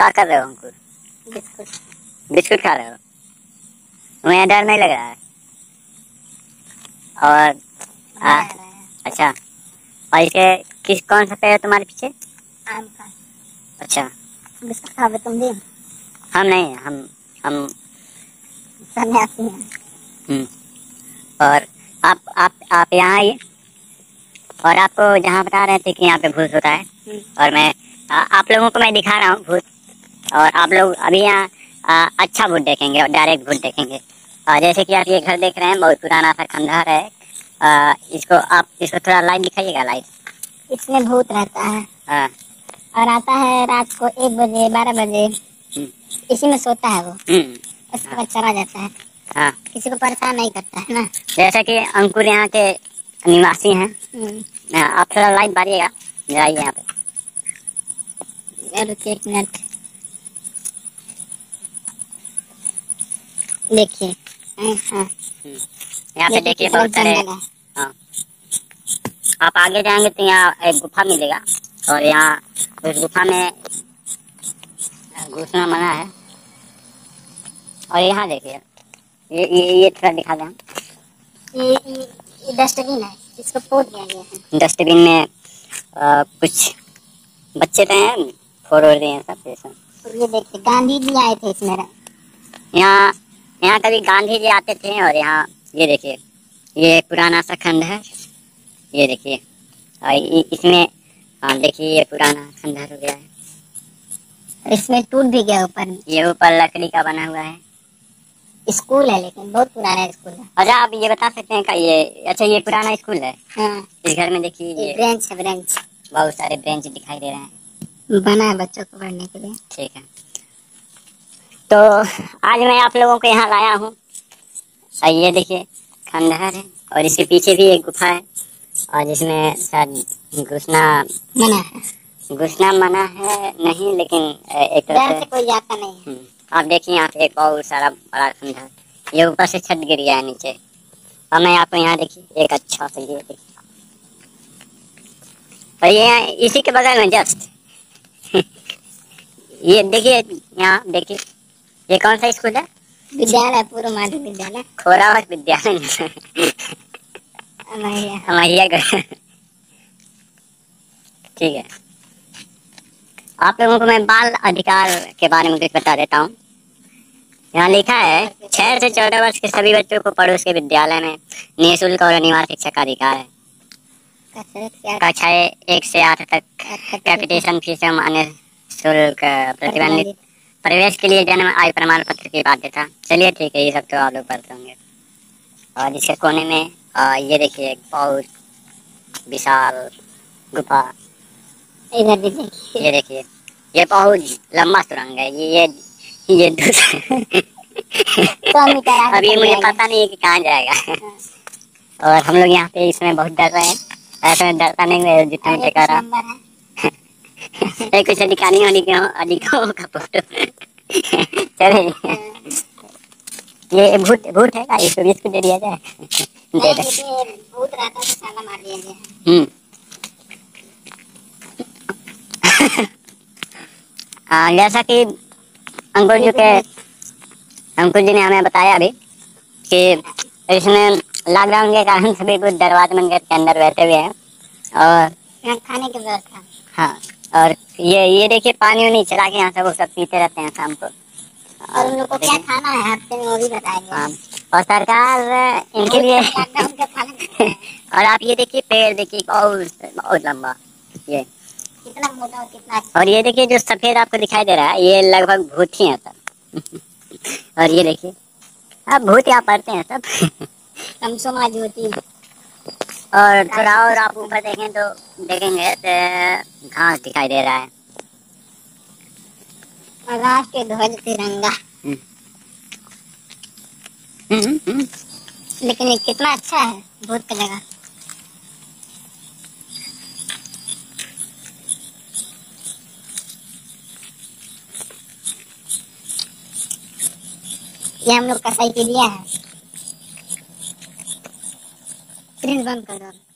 क्या कर रहे हो अंकुर? बिस्कुट बिस्कुट खा रहे हो? तुम्हें डर नहीं लग रहा है? और आ, अच्छा। और इसके किस कौन सा पेड़ है तुम्हारे पीछे? आम का। अच्छा। बिस्कुट खाओगे तुम भी? हम नहीं हम हम सन्यासी हैं। हम्म, और आप आप आप यहाँ आइए। और आपको जहाँ बता रहे थे कि यहाँ पे भूत होता है। हम्म। और मैं आ, आप लोगों को मैं दिखा रहा हूँ भूत। और आप लोग अभी यहाँ अच्छा भूत देखेंगे और डायरेक्ट भूत देखेंगे। और जैसे कि आप ये घर देख रहे हैं बहुत पुराना सा खंडहर है। आ, इसको आप इसको थोड़ा लाइट दिखाइएगा लाइट इसमें भूत रहता है। हाँ और आता है रात को एक बजे बारह बजे। हम्म। इसी में सोता है वो। हम्म, उसके बाद चला जाता है। हाँ। किसी को परेशान नहीं करता है ना। जैसा कि अंकुर यहाँ के निवासी हैं। हम्म। आप थोड़ा लाइट मारिएगा। जाइए यहाँ पे। रुकिए एक मिनट। देखिए। हाँ, हाँ। यहाँ पे देखिए बहुत सारे है। आप आगे जाएँगे तो यहाँ एक गुफा मिलेगा। और यहाँ उस गुफा में घुसना मना है। और यहाँ देखिए ये ये ये थोड़ा दिखा दें ये ये ये डस्टबिन है इसको पोत दिया गया है। डस्टबिन में आ, कुछ बच्चे तो हैं फोड़ दिए हैं सब ये देखिए गांधी जी आए थे इसमें। यहाँ यहाँ कभी गांधी जी आते थे और यहाँ ये देखिए ये पुराना सा खंड है। ये देखिए और इसमें हाँ देखिए ये पुराना खंडहर हो गया है। इसमें टूट भी गया ऊपर ये ऊपर लकड़ी का बना हुआ है। स्कूल है लेकिन बहुत पुराना स्कूल है। अच्छा आप ये बता सकते हैं का ये अच्छा ये पुराना स्कूल है? हाँ। इस घर में देखिए ये ब्रेंच है ब्रेंच। बहुत सारे बेंच दिखाई दे रहे हैं। बना है बच्चों को पढ़ने के लिए। ठीक है। तो आज मैं आप लोगों को यहाँ लाया हूँ। और ये देखिए खंडहर है और इसके पीछे भी एक गुफा है और जिसमें शायद घुसना मना है। घुसना मना है नहीं लेकिन एक तरह से कोई जाता नहीं है। हम्म, आप देखिए यहाँ पे एक बहुत सारा बड़ा खंडहर। ये ऊपर से छत गिर गया है नीचे। और मैं आपको यहाँ देखिए एक अच्छा सा ये देखिए। और ये इसी के बगल में जस्ट। ये देखिए यहाँ देखिए। ये कौन सा स्कूल है? विद्यालय पूर्व माध्यमिक विद्यालय। खोरावत विद्यालय। ठीक है। आप लोगों को मैं बाल अधिकार के बारे में कुछ बता देता हूँ। यहाँ लिखा है छह से चौदह वर्ष के सभी बच्चों को पड़ोस के विद्यालय में निःशुल्क और अनिवार्य शिक्षा का अधिकार है। कक्षाएँ एक से आठ तक कैपिटेशन फ़ीस एवं अन्य शुल्क प्रतिबंधित प्रवेश के लिए जन्म आयु प्रमाण पत्र की बाध्यता चलिए ठीक है ये सब तो आप लोग पढ़ते होंगे। और इसके कोने में आ, ये देखिए एक बहुत विशाल गुफा। इधर भी देखिए। ये देखिए ये बहुत लंबा सुरंग है। ये ये ये आगे अभी मुझे पता नहीं है कि कहाँ जाएगा। और हम लोग यहाँ पे इसमें बहुत डर रहे हैं। ऐसे में डरता नहीं जितना और मुझे रहा। है। कुछ अधिकारी होने के अधिकारों का फ़ोटो। चले। ये भूत भूत है का इसको इसको दे दिया जाए। दे दे। भूत रहता तो साला मार दिया गया हम्म। हाँ जैसा कि अंकुर जी के अंकुर जी ने हमें बताया अभी कि इसमें लॉकडाउन के कारण सभी कुछ दरवाजे मंदिर के अंदर बैठे हुए हैं और खाने की व्यवस्था। हाँ। और ये ये देखिए पानी वानी चला के यहाँ से वो सब पीते रहते हैं शाम को। और उन लोग को क्या खाना है? हफ़्ते में वो भी बताएँगे हाँ, और सरकार इनके लिए और आप ये देखिए पेड़ देखिए बहुत बहुत लंबा। ये। कितना मोटा और कितना अच्छा। और ये देखिए जो सफ़ेद आपको दिखाई दे रहा है ये लगभग भूत ही है सब। और ये देखिए आप भूत यहाँ पढ़ते हैं सब। समाज होती ही। और थोड़ा और आप ऊपर देखें तो देखेंगे तो घास दिखाई दे रहा है। और राष्ट्र ध्वज तिरंगा। हम्म, हम्म। लेकिन ये कितना अच्छा है भूत का जगह ये हम लोग का साइकिल है। प्रिंट बंद कर दो